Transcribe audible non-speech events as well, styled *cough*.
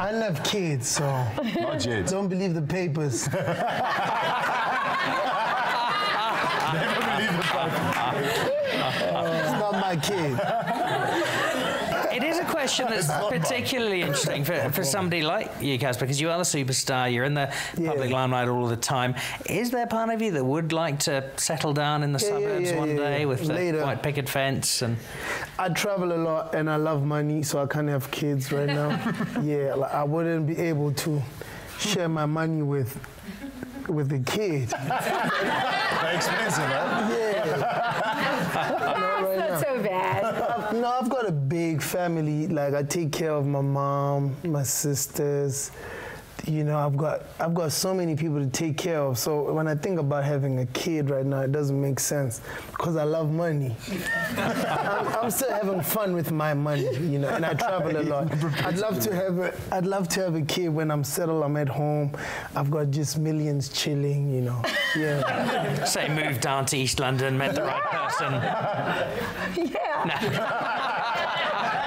I don't kids, so Not yet. don't believe the papers. *laughs* Never believe the Bible. it's not my kid. It is a question that's particularly interesting for, for somebody like you, Cass, because you are the superstar. You're in the Yeah. public limelight all the time. Is there part of you that would like to settle down in the Yeah, yeah, suburbs yeah, one yeah, day yeah. with the Later. white picket fence and? I travel a lot and I love money, so I can't have kids right now. *laughs* yeah, like, I wouldn't be able to share my money with with the kid. *laughs* They're expensive, huh? That's *laughs* not so bad. I've- no, I've got a big family. Like I take care of my mom, my sisters. You know, I've got I've got so many people to take care of. So when I think about having a kid right now, it doesn't make sense because I love money. *laughs* I'm, I'm still having fun with my money, you know, and I travel a lot. I'd love to have a I'd love to have a kid when I'm settled. I'm at home. I've got just millions chilling, you know. Yeah. *laughs* Say, move down to East London, met the right person. *laughs* Yeah.